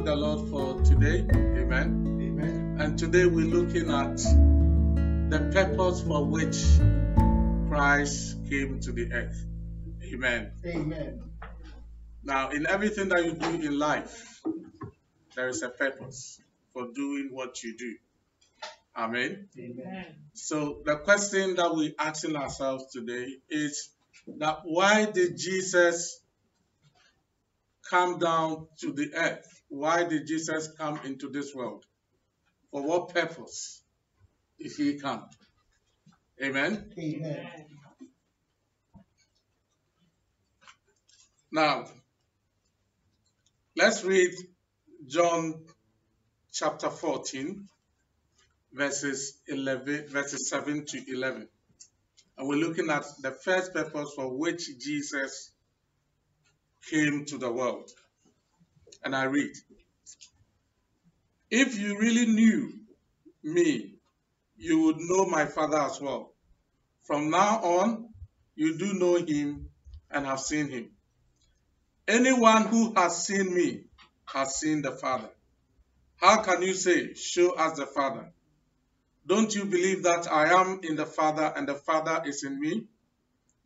thank the Lord for today. Amen. Amen. And today we're looking at the purpose for which Christ came to the earth. Amen. Amen. Now, in everything that you do in life, there is a purpose for doing what you do. Amen. Amen. So the question that we're asking ourselves today is that why did Jesus come down to the earth? Why did Jesus come into this world? For what purpose did he come? Amen. Amen. Now, let's read John chapter 14, verses 11, verses 7 to 11. And we're looking at the first purpose for which Jesus came to the world. And I read If you really knew me, you would know my Father as well. From now on, you do know him and have seen him. Anyone who has seen me has seen the Father. How can you say, Show us the Father? Don't you believe that I am in the Father and the Father is in me?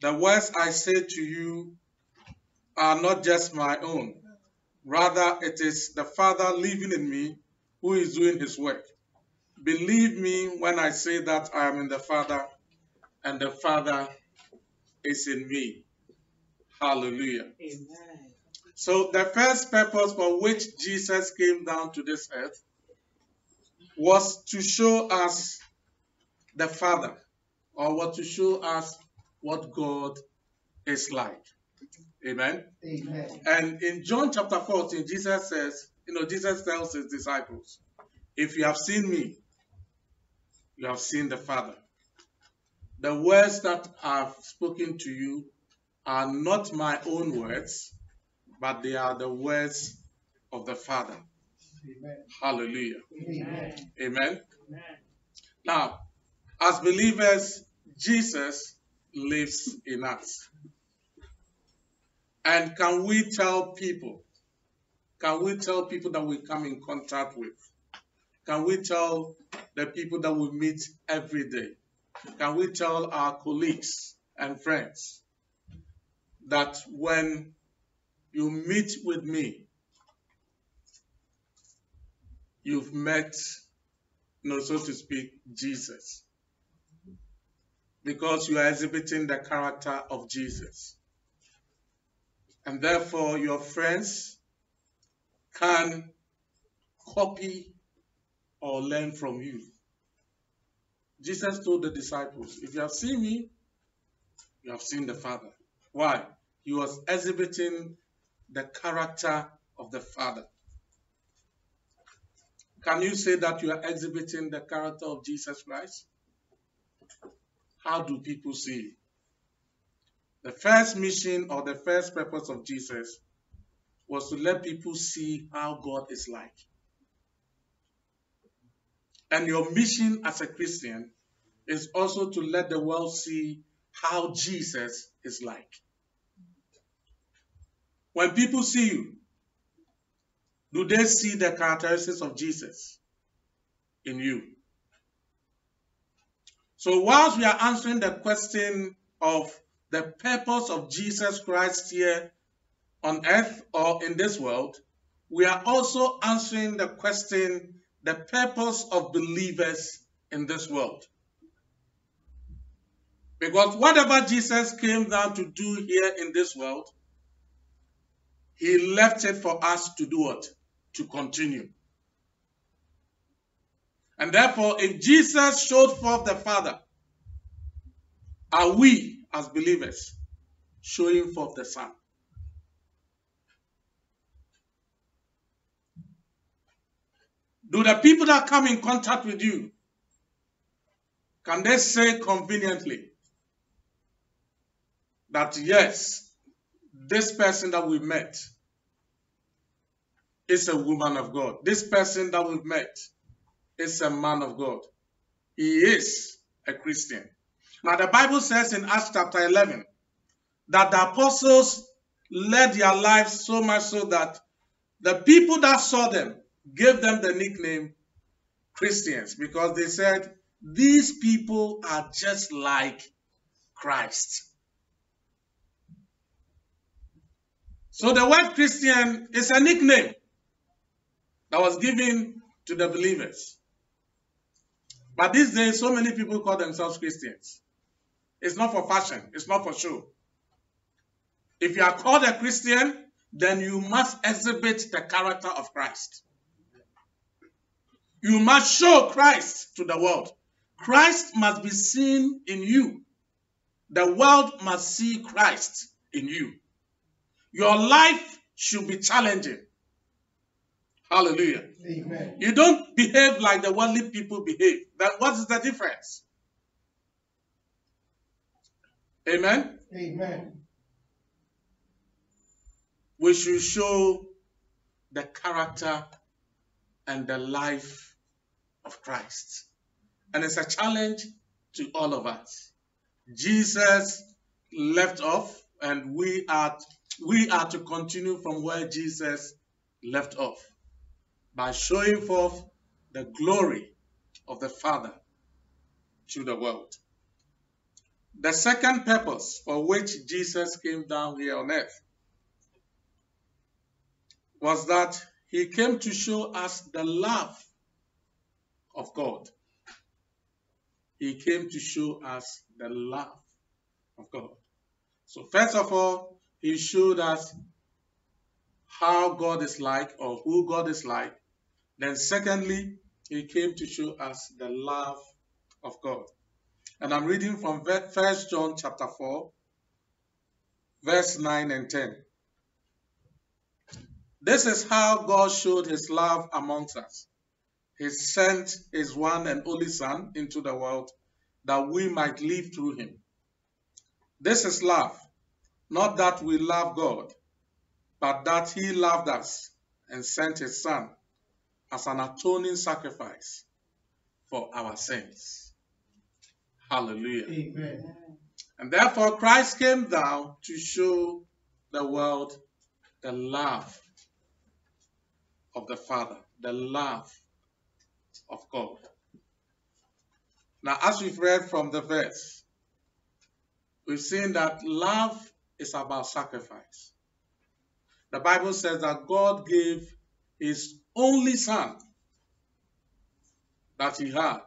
The words I say to you are not just my own. Rather, it is the Father living in me who is doing his work. Believe me when I say that I am in the Father and the Father is in me. Hallelujah. Amen. So, the first purpose for which Jesus came down to this earth was to show us the Father, or what to show us what God is like. Amen. Amen. And in John chapter 14, Jesus says, you know, Jesus tells his disciples, if you have seen me, you have seen the Father. The words that I've spoken to you are not my own words, but they are the words of the Father. Amen. Hallelujah. Amen. Amen. Amen. Now, as believers, Jesus lives in us. And can we tell people? Can we tell people that we come in contact with? Can we tell the people that we meet every day? Can we tell our colleagues and friends that when you meet with me, you've met, you know, so to speak, Jesus? Because you are exhibiting the character of Jesus. And therefore, your friends can copy or learn from you. Jesus told the disciples, If you have seen me, you have seen the Father. Why? He was exhibiting the character of the Father. Can you say that you are exhibiting the character of Jesus Christ? How do people see? The first mission or the first purpose of Jesus was to let people see how God is like. And your mission as a Christian is also to let the world see how Jesus is like. When people see you, do they see the characteristics of Jesus in you? So, whilst we are answering the question of the purpose of Jesus Christ here on earth or in this world, we are also answering the question the purpose of believers in this world. Because whatever Jesus came down to do here in this world, he left it for us to do what? To continue. And therefore, if Jesus showed forth the Father, are we as believers showing forth the Son? Do the people that come in contact with you, can they say conveniently that yes, this person that we met is a woman of God. This person that we've met is a man of God. He is a Christian. Now, the Bible says in Acts chapter 11 that the apostles led their lives so much so that the people that saw them gave them the nickname Christians because they said, These people are just like Christ. So the word Christian is a nickname that was given to the believers. But these days, so many people call themselves Christians. It's not for fashion, it's not for show. If you are called a Christian, then you must exhibit the character of Christ. You must show Christ to the world. Christ must be seen in you. The world must see Christ in you. Your life should be challenging. Hallelujah. Amen. You don't behave like the worldly people behave. Then what is the difference? Amen. Amen. We should show the character and the life of Christ. And it's a challenge to all of us. Jesus left off, and we are we are to continue from where Jesus left off by showing forth the glory of the Father to the world. The second purpose for which Jesus came down here on earth was that he came to show us the love of God. He came to show us the love of God. So, first of all, he showed us how God is like or who God is like. Then, secondly, he came to show us the love of God. And I'm reading from First John chapter 4, verse 9 and 10. This is how God showed his love amongst us. He sent his one and only Son into the world that we might live through him. This is love, not that we love God, but that he loved us and sent his Son as an atoning sacrifice for our sins. Hallelujah. Amen. And therefore, Christ came down to show the world the love of the Father, the love of God. Now, as we've read from the verse, we've seen that love is about sacrifice. The Bible says that God gave his only son that he had,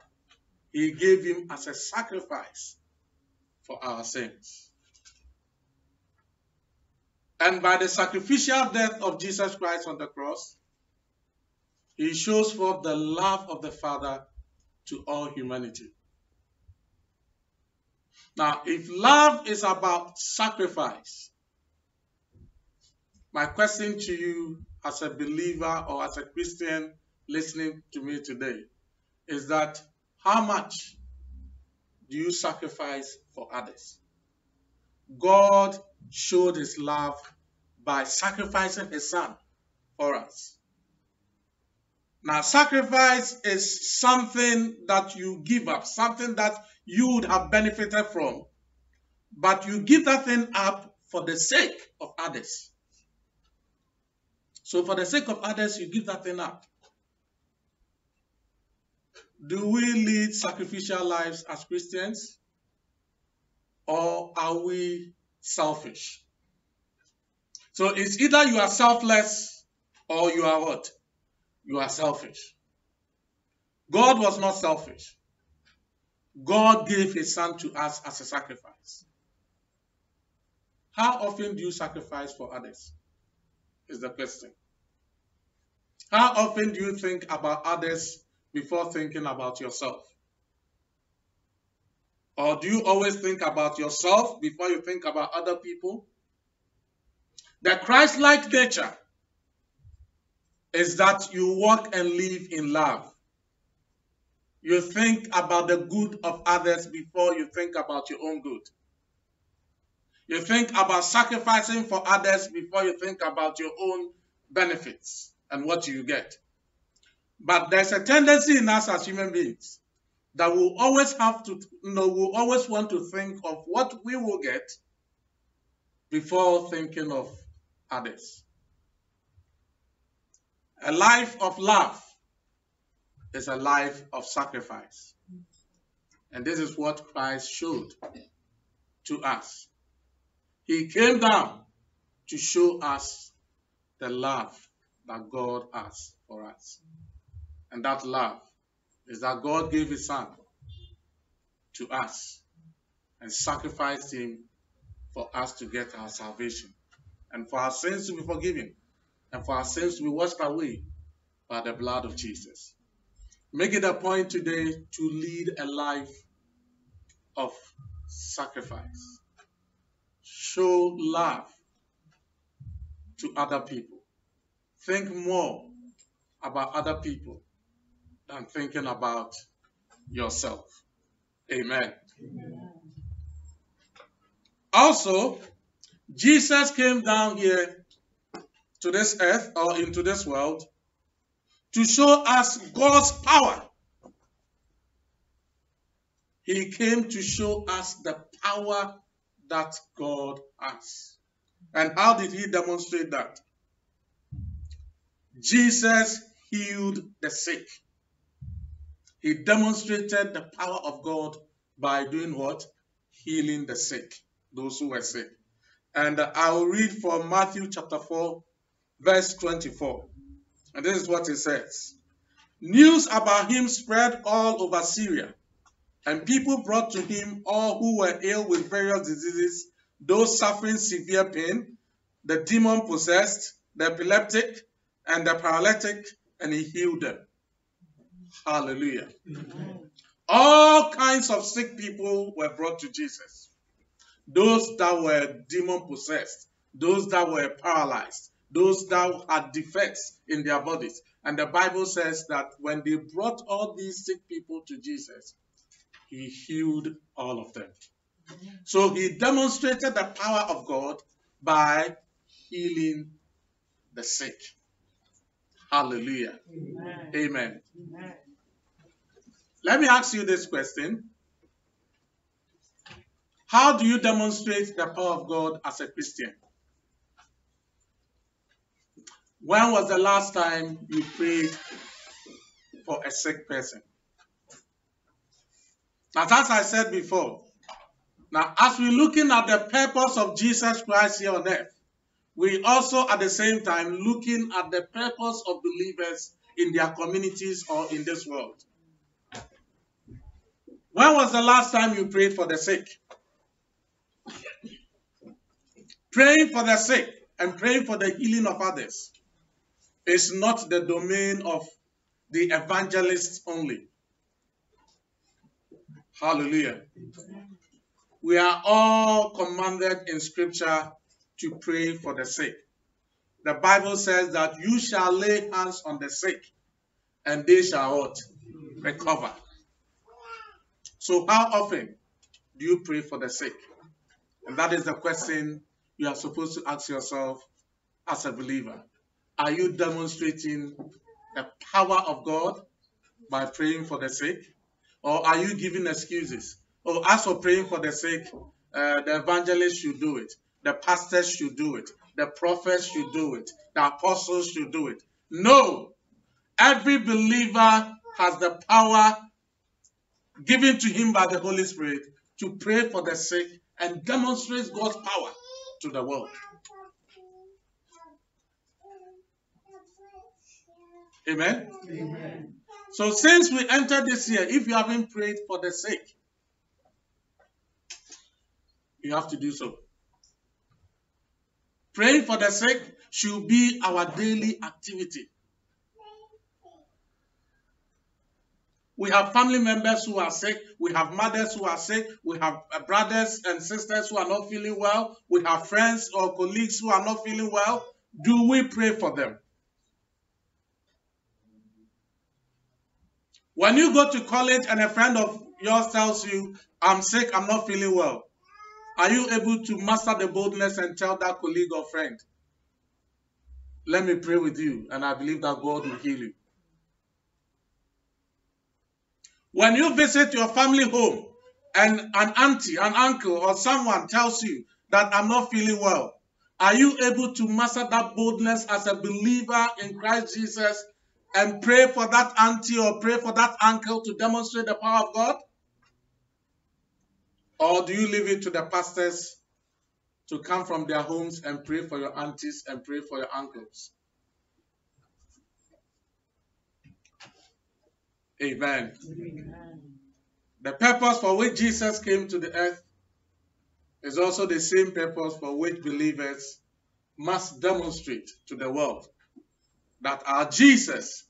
he gave him as a sacrifice for our sins. And by the sacrificial death of Jesus Christ on the cross, he shows forth the love of the Father to all humanity. Now, if love is about sacrifice, my question to you as a believer or as a Christian listening to me today is that how much do you sacrifice for others? God showed his love by sacrificing his son for us. Now, sacrifice is something that you give up, something that you would have benefited from, but you give that thing up for the sake of others. So, for the sake of others, you give that thing up. Do we lead sacrificial lives as Christians? Or are we selfish? So, it's either you are selfless or you are what? You are selfish. God was not selfish. God gave his son to us as a sacrifice. How often do you sacrifice for others? Is the question. How often do you think about others before thinking about yourself? Or do you always think about yourself before you think about other people? The Christ like nature is that you walk and live in love. You think about the good of others before you think about your own good. You think about sacrificing for others before you think about your own benefits and what do you get. But there's a tendency in us as human beings that we'll always have to, you know, we'll always want to think of what we will get before thinking of others. A life of love is a life of sacrifice. And this is what Christ showed to us. He came down to show us the love that God has for us. And that love is that God gave his son to us and sacrificed him for us to get our salvation and for our sins to be forgiven and for our sins to be washed away by the blood of Jesus. Make it a point today to lead a life of sacrifice. Show love to other people. Think more about other people than thinking about yourself. Amen. Amen. Also, Jesus came down here to this earth or into this world to show us God's power. He came to show us the power that God has. And how did he demonstrate that? Jesus healed the sick. He demonstrated the power of God by doing what? Healing the sick, those who were sick. And I will read from Matthew chapter 4, verse 24. And this is what it says News about him spread all over Syria, and people brought to him all who were ill with various diseases, those suffering severe pain, the demon possessed, the epileptic, and the paralytic, and he healed them. Hallelujah. Amen. All kinds of sick people were brought to Jesus. Those that were demon possessed, those that were paralyzed, those that had defects in their bodies. And the Bible says that when they brought all these sick people to Jesus, he healed all of them. So he demonstrated the power of God by healing the sick. Hallelujah. Amen. Amen. Amen. Let me ask you this question. How do you demonstrate the power of God as a Christian? When was the last time you prayed for a sick person? Now, as I said before, now as we're looking at the purpose of Jesus Christ here on earth, we also at the same time looking at the purpose of believers in their communities or in this world. When was the last time you prayed for the sick? Praying for the sick and praying for the healing of others is not the domain of the evangelists only. Hallelujah. We are all commanded in scripture to pray for the sick. The Bible says that you shall lay hands on the sick and they shall what? Recover. So, how often do you pray for the sick? And that is the question you are supposed to ask yourself as a believer. Are you demonstrating the power of God by praying for the sick? Or are you giving excuses? Oh, as for praying for the sick, uh, the evangelist should do it, the pastors should do it, the prophets should do it, the apostles should do it. No! Every believer has the power given to him by the Holy Spirit to pray for the sick and demonstrate God's power to the world. Amen? Amen. So since we entered this year, if you haven't prayed for the sick, you have to do so. Praying for the sick should be our daily activity. We have family members who are sick. We have mothers who are sick. We have uh, brothers and sisters who are not feeling well. We have friends or colleagues who are not feeling well. Do we pray for them? When you go to college and a friend of yours tells you, I'm sick, I'm not feeling well, are you able to master the boldness and tell that colleague or friend, let me pray with you, and I believe that God will heal you? When you visit your family home and an auntie, an uncle, or someone tells you that I'm not feeling well, Are you able to master that boldness as a believer in Christ Jesus and pray for that auntie or pray for that uncle to demonstrate the power of God? Or do you leave it to the pastors to come from their homes and pray for your aunties and pray for your uncles? Amen. Amen. The purpose for which Jesus came to the earth is also the same purpose for which believers must demonstrate to the world that our Jesus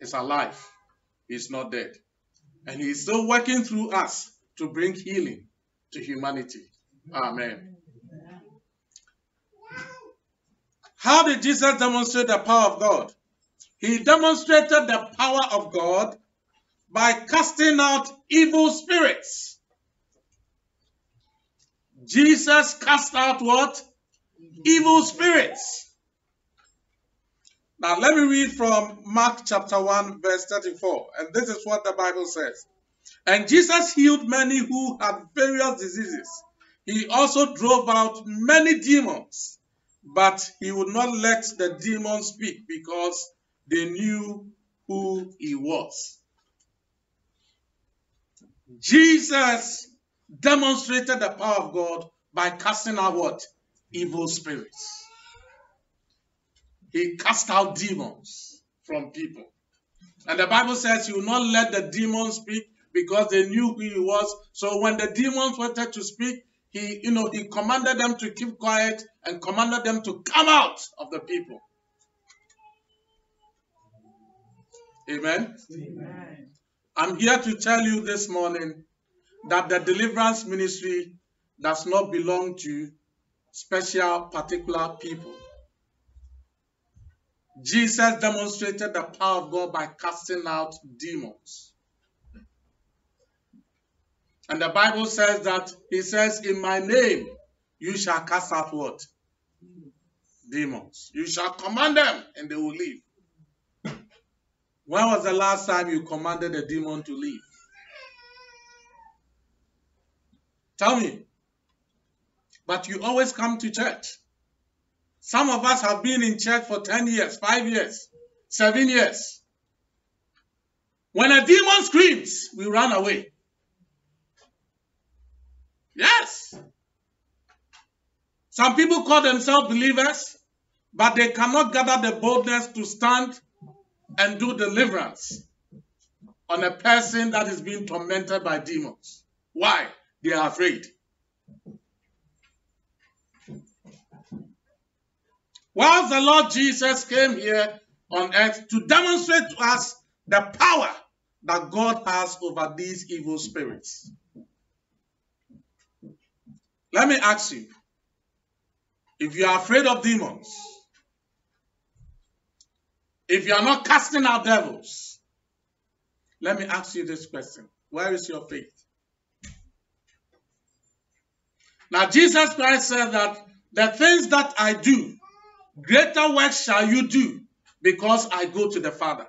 is alive, he's not dead. And He's still working through us to bring healing to humanity. Amen. How did Jesus demonstrate the power of God? He demonstrated the power of God by casting out evil spirits. Jesus cast out what? Evil spirits. Now, let me read from Mark chapter 1, verse 34. And this is what the Bible says. And Jesus healed many who had various diseases. He also drove out many demons, but he would not let the demons speak because they knew who he was. Jesus demonstrated the power of God by casting out what? Evil spirits. He cast out demons from people. And the Bible says he will not let the demons speak because they knew who he was. So when the demons wanted to speak, he, you know, he commanded them to keep quiet and commanded them to come out of the people. Amen. Amen. I'm here to tell you this morning that the deliverance ministry does not belong to special particular people. Jesus demonstrated the power of God by casting out demons. And the Bible says that he says, In my name you shall cast out what? Demons. You shall command them and they will leave. When was the last time you commanded a demon to leave? Tell me. But you always come to church. Some of us have been in church for 10 years, 5 years, 7 years. When a demon screams, we run away. Yes. Some people call themselves believers, but they cannot gather the boldness to stand and do deliverance on a person that is being tormented by demons. Why? They are afraid. While the Lord Jesus came here on earth to demonstrate to us the power that God has over these evil spirits. Let me ask you if you are afraid of demons, if you are not casting out devils, let me ask you this question Where is your faith? Now, Jesus Christ said that the things that I do, greater works shall you do because I go to the Father.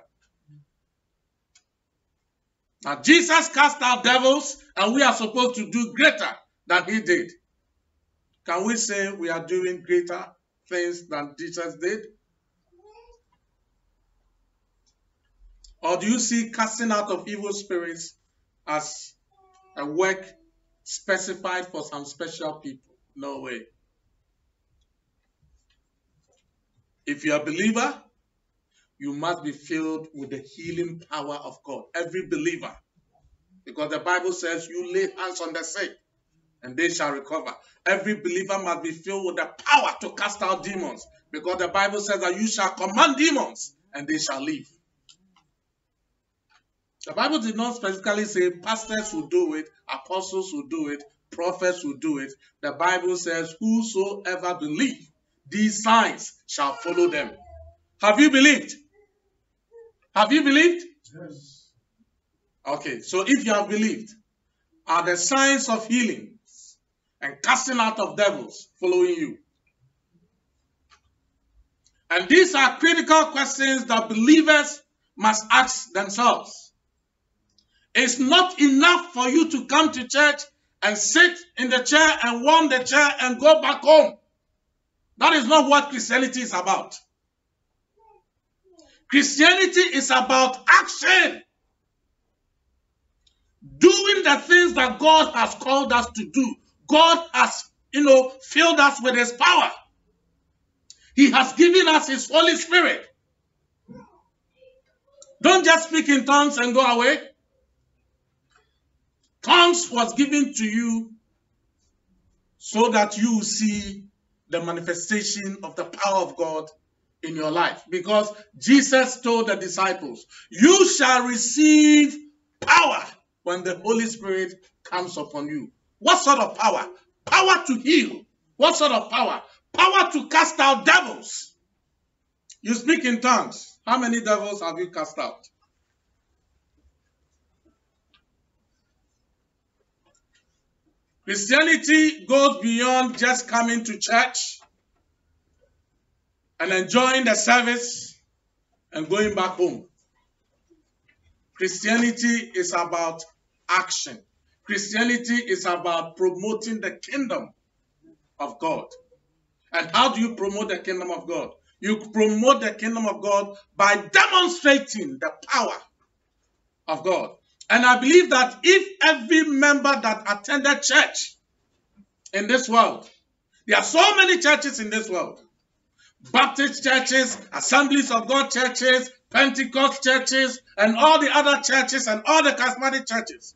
Now, Jesus cast out devils, and we are supposed to do greater than he did. Can we say we are doing greater things than Jesus did? Or do you see casting out of evil spirits as a work specified for some special people? No way. If you're a believer, you must be filled with the healing power of God. Every believer. Because the Bible says you lay hands on the sick and they shall recover. Every believer must be filled with the power to cast out demons. Because the Bible says that you shall command demons and they shall leave. The Bible did not specifically say pastors will do it, apostles will do it, prophets will do it. The Bible says, Whosoever believe, these signs shall follow them. Have you believed? Have you believed? Yes. Okay, so if you have believed, are the signs of healing and casting out of devils following you? And these are critical questions that believers must ask themselves. It's not enough for you to come to church and sit in the chair and warm the chair and go back home. That is not what Christianity is about. Christianity is about action. Doing the things that God has called us to do. God has, you know, filled us with his power. He has given us his Holy Spirit. Don't just speak in tongues and go away. Tongues was given to you so that you see the manifestation of the power of God in your life. Because Jesus told the disciples, You shall receive power when the Holy Spirit comes upon you. What sort of power? Power to heal. What sort of power? Power to cast out devils. You speak in tongues. How many devils have you cast out? Christianity goes beyond just coming to church and enjoying the service and going back home. Christianity is about action. Christianity is about promoting the kingdom of God. And how do you promote the kingdom of God? You promote the kingdom of God by demonstrating the power of God. And I believe that if every member that attended church in this world, there are so many churches in this world Baptist churches, Assemblies of God churches, Pentecost churches, and all the other churches and all the charismatic churches.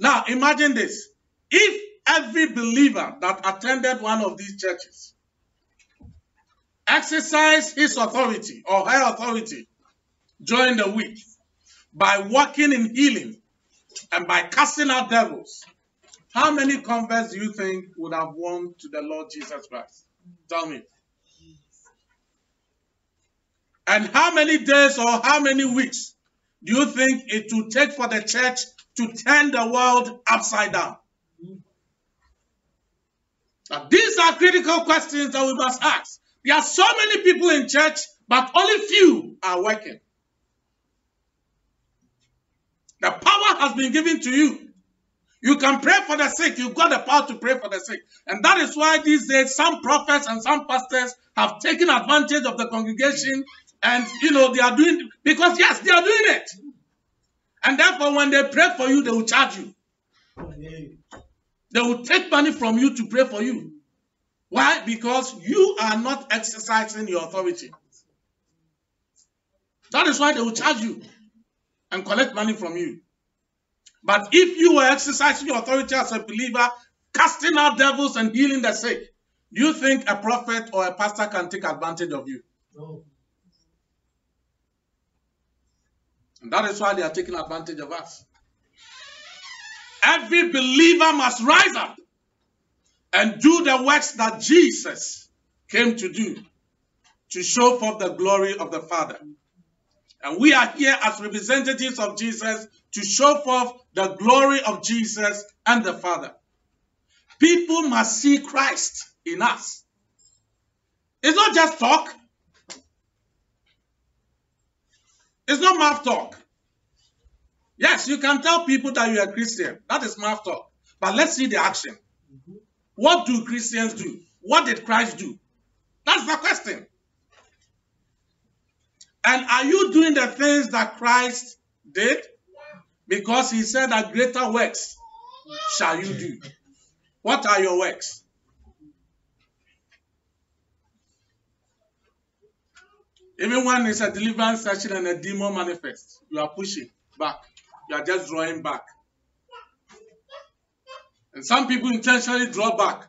Now, imagine this. If every believer that attended one of these churches exercised his authority or her authority during the week by walking in healing and by casting out devils, how many converts do you think would have won to the Lord Jesus Christ? Tell me. And how many days or how many weeks do you think it will take for the church to turn the world upside down? Now, these are critical questions that we must ask. There are so many people in church, but only few are working. The power has been given to you. You can pray for the sick. You've got the power to pray for the sick. And that is why these days some prophets and some pastors have taken advantage of the congregation and, you know, they are doing, because yes, they are doing it. And therefore, when they pray for you, they will charge you. They will take money from you to pray for you. Why? Because you are not exercising your authority. That is why they will charge you and collect money from you. But if you were exercising your authority as a believer, casting out devils and healing the sick, do you think a prophet or a pastor can take advantage of you? No. And that is why they are taking advantage of us. Every believer must rise up and do the works that Jesus came to do to show forth the glory of the Father. And we are here as representatives of Jesus to show forth the glory of Jesus and the Father. People must see Christ in us. It's not just talk. It's not mouth talk. Yes, you can tell people that you are Christian. That is mouth talk. But let's see the action. What do Christians do? What did Christ do? That's the question. And are you doing the things that Christ did? Because he said that greater works shall you do. What are your works? Even when it's a deliverance session and a demon manifests, you are pushing back. You are just drawing back. And some people intentionally draw back.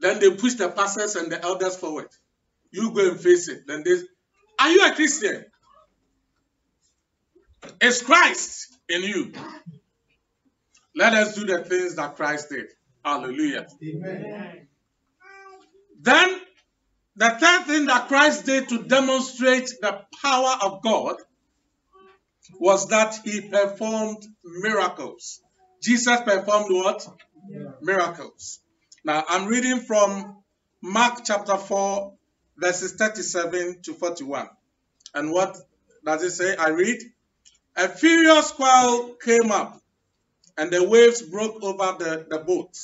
Then they push the pastors and the elders forward. You go and face it. Then they are you a Christian? Is Christ in you? Let us do the things that Christ did. Hallelujah. Amen. Then, the third thing that Christ did to demonstrate the power of God was that he performed miracles. Jesus performed what? Yeah. Miracles. Now, I'm reading from Mark chapter 4, verses 37 to 41. And what does it say? I read, A furious squall came up, and the waves broke over the, the boat,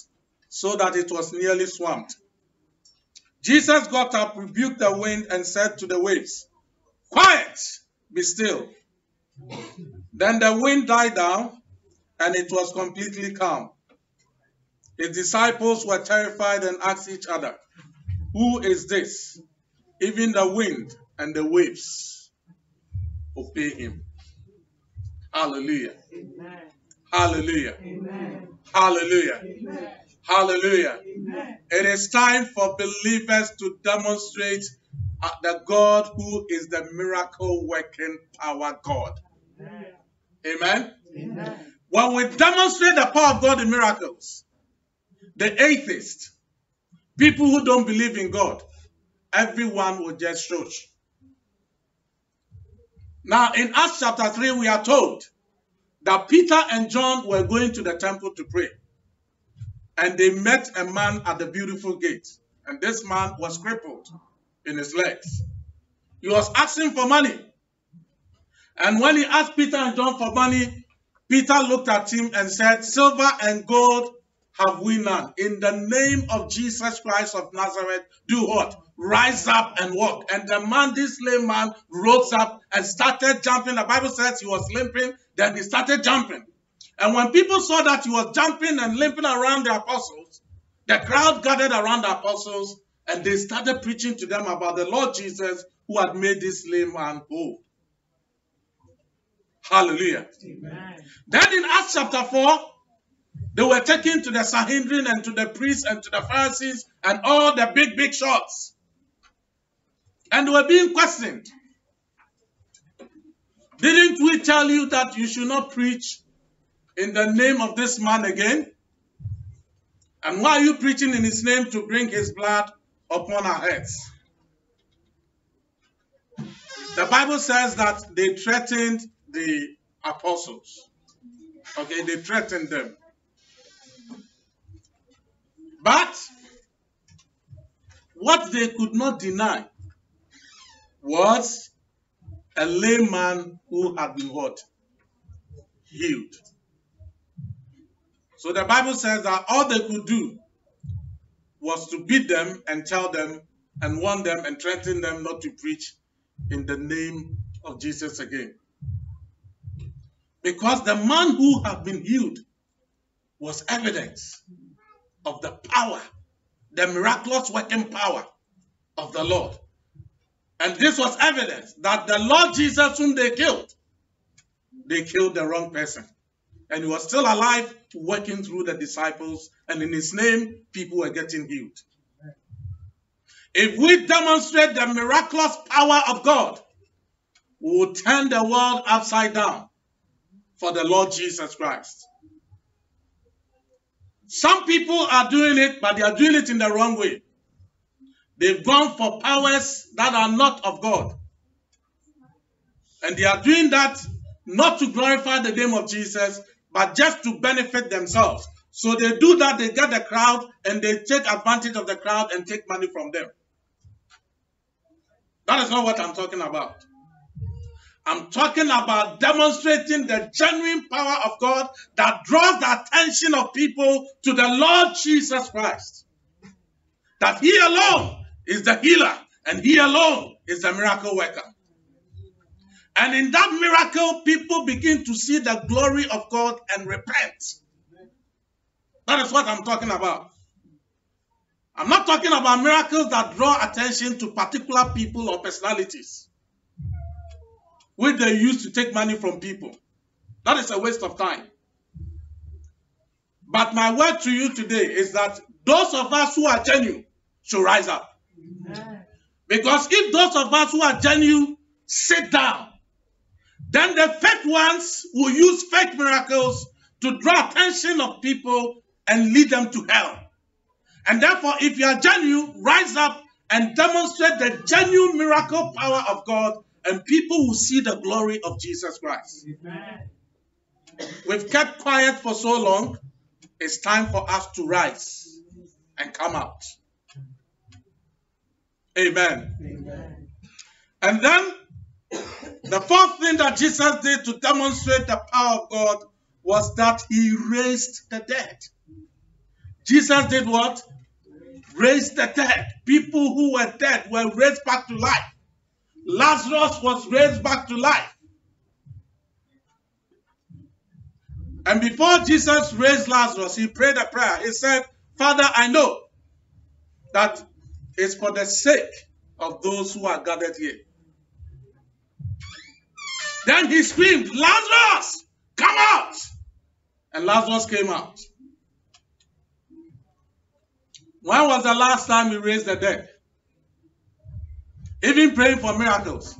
so that it was nearly swamped. Jesus got up, rebuked the wind, and said to the waves, Quiet, be still. Then the wind died down, and it was completely calm. His disciples were terrified and asked each other, Who is this? Even the wind and the waves obey him. Hallelujah. Amen. Hallelujah. Amen. Hallelujah. Amen. Hallelujah. Amen. It is time for believers to demonstrate uh, the God who is the miracle working power God. Amen. Amen. Amen. When we demonstrate the power of God in miracles, the atheist, people who don't believe in God, everyone will just shush. Now, in Acts chapter 3, we are told that Peter and John were going to the temple to pray. And they met a man at the beautiful gate. And this man was crippled in his legs. He was asking for money. And when he asked Peter and John for money, Peter looked at him and said, Silver and gold have we none. In the name of Jesus Christ of Nazareth, do what? Rise up and walk. And the man, this lame man, rose up and started jumping. The Bible says he was limping, then he started jumping. And when people saw that he was jumping and limping around the apostles, the crowd gathered around the apostles and they started preaching to them about the Lord Jesus who had made this lame man whole. Hallelujah. Amen. Then in Acts chapter 4, they were taken to the Sanhedrin and to the priests and to the Pharisees and all the big, big shots. And they were being questioned. Didn't we tell you that you should not preach in the name of this man again? And why are you preaching in his name to bring his blood upon our heads? The Bible says that they threatened the apostles. Okay, they threatened them. But what they could not deny was a layman who had been what? Healed. So the Bible says that all they could do was to beat them and tell them and warn them and threaten them not to preach in the name of Jesus again. Because the man who had been healed was evidence of the power, the miraculous working power of the Lord. And this was evidence that the Lord Jesus, whom they killed, they killed the wrong person. And he was still alive, working through the disciples. And in his name, people were getting healed. If we demonstrate the miraculous power of God, we will turn the world upside down for the Lord Jesus Christ. Some people are doing it, but they are doing it in the wrong way. They've gone for powers that are not of God. And they are doing that not to glorify the name of Jesus, but just to benefit themselves. So they do that, they get the crowd, and they take advantage of the crowd and take money from them. That is not what I'm talking about. I'm talking about demonstrating the genuine power of God that draws the attention of people to the Lord Jesus Christ. That He alone is the healer and He alone is the miracle worker. And in that miracle, people begin to see the glory of God and repent. That is what I'm talking about. I'm not talking about miracles that draw attention to particular people or personalities which they use to take money from people. That is a waste of time. But my word to you today is that those of us who are genuine should rise up. Because if those of us who are genuine sit down, then the fake ones will use fake miracles to draw attention of people and lead them to hell. And therefore, if you are genuine, rise up and demonstrate the genuine miracle power of God and people will see the glory of Jesus Christ. Amen. We've kept quiet for so long, it's time for us to rise and come out. Amen. Amen. And then the fourth thing that Jesus did to demonstrate the power of God was that he raised the dead. Jesus did what? raised the dead. People who were dead were raised back to life. Lazarus was raised back to life. And before Jesus raised Lazarus, he prayed a prayer. He said, Father, I know that it's for the sake of those who are gathered here. Then he screamed, Lazarus, come out! And Lazarus came out. When was the last time he raised the dead? Even praying for miracles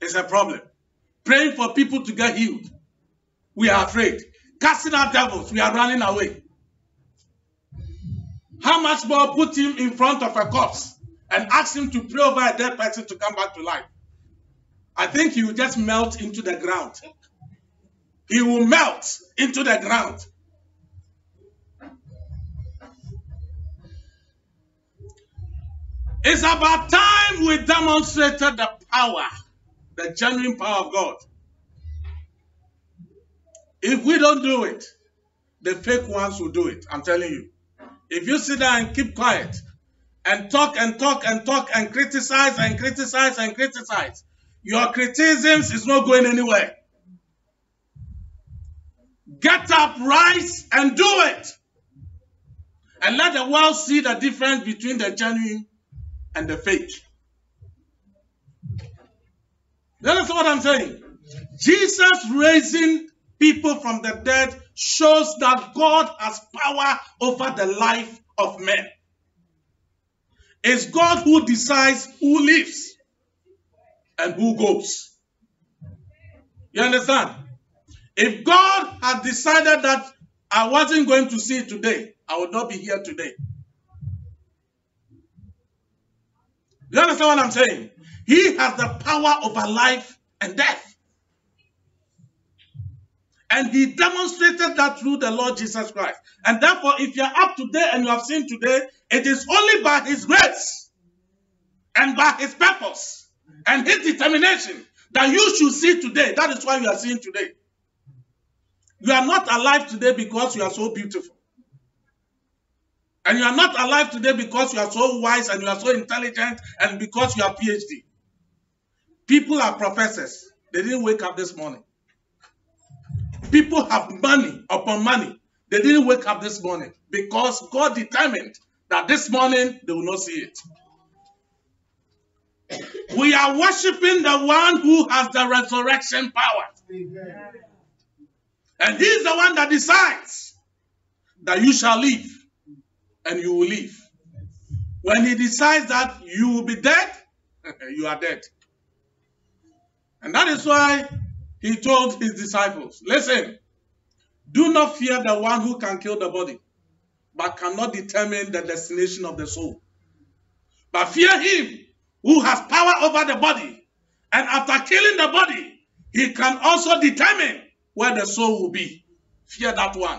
is a problem. Praying for people to get healed, we are afraid. Casting out devils, we are running away. How much more put him in front of a corpse and ask him to pray over a dead person to come back to life? I think he will just melt into the ground. He will melt into the ground. It's about time we demonstrated the power, the genuine power of God. If we don't do it, the fake ones will do it. I'm telling you. If you sit there and keep quiet and talk and talk and talk and criticize and criticize and criticize, your criticisms is not going anywhere. Get up, rise, and do it. And let the world see the difference between the genuine and the fake. You understand what I'm saying? Jesus raising people from the dead shows that God has power over the life of men. It's God who decides who lives and who goes. You understand? If God had decided that I wasn't going to see today, I would not be here today. You understand what I'm saying? He has the power over life and death. And he demonstrated that through the Lord Jesus Christ. And therefore, if you're up today and you have seen today, it is only by his grace and by his purpose and his determination that you should see today. That is why you are seeing today. You are not alive today because you are so beautiful. And you are not alive today because you are so wise and you are so intelligent and because you are PhD. People are professors. They didn't wake up this morning. People have money upon money. They didn't wake up this morning because God determined that this morning they will not see it. We are worshiping the one who has the resurrection power. And he's the one that decides that you shall live and you will live. When he decides that you will be dead, you are dead. And that is why he told his disciples, Listen, do not fear the one who can kill the body, but cannot determine the destination of the soul. But fear him who has power over the body, and after killing the body, he can also determine where the soul will be. Fear that one.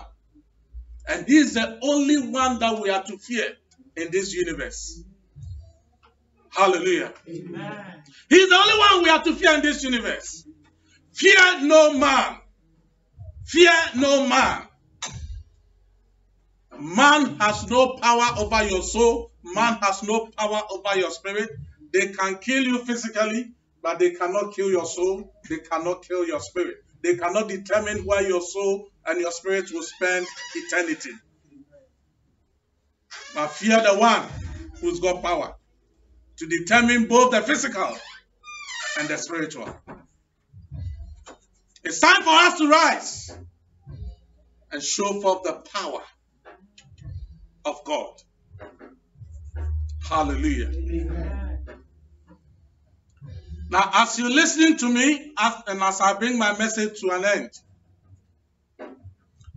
And he is the only one that we are to fear in this universe. Hallelujah. Amen. He's the only one we are to fear in this universe. Fear no man. Fear no man. Man has no power over your soul. Man has no power over your spirit. They can kill you physically, but they cannot kill your soul. They cannot kill your spirit. They cannot determine where your soul and your spirit will spend eternity. But fear the one who's got power to determine both the physical and the spiritual. It's time for us to rise and show forth the power of God. Hallelujah. Amen. Now, as you're listening to me, as, and as I bring my message to an end,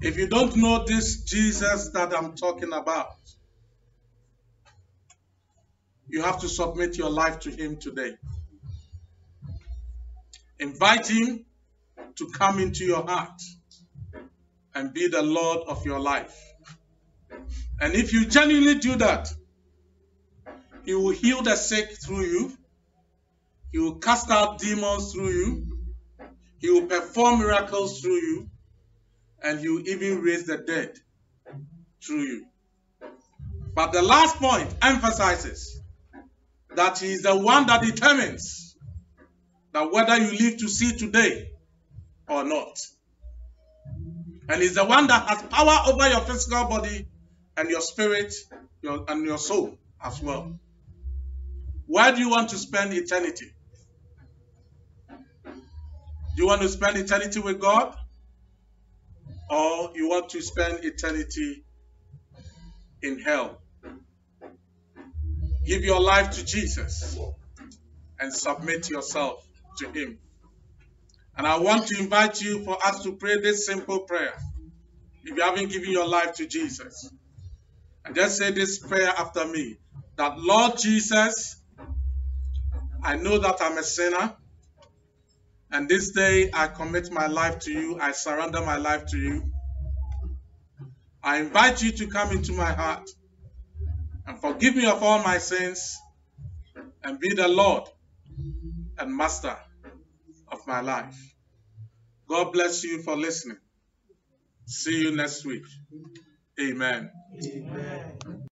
if you don't know this Jesus that I'm talking about, you have to submit your life to Him today. Invite Him to come into your heart and be the Lord of your life. And if you genuinely do that, He will heal the sick through you, He will cast out demons through you, He will perform miracles through you, and He will even raise the dead through you. But the last point emphasizes that He is the one that determines that whether you live to see today or not. And He's the one that has power over your physical body and your spirit your, and your soul as well. Where do you want to spend eternity? Do you want to spend eternity with God? Or you want to spend eternity in hell? Give your life to Jesus and submit yourself to Him. And I want to invite you for us to pray this simple prayer. If you haven't given your life to Jesus, and just say this prayer after me that Lord Jesus, I know that I'm a sinner. And this day I commit my life to you. I surrender my life to you. I invite you to come into my heart and forgive me of all my sins and be the Lord and Master of my life. God bless you for listening. See you next week. Amen. Amen.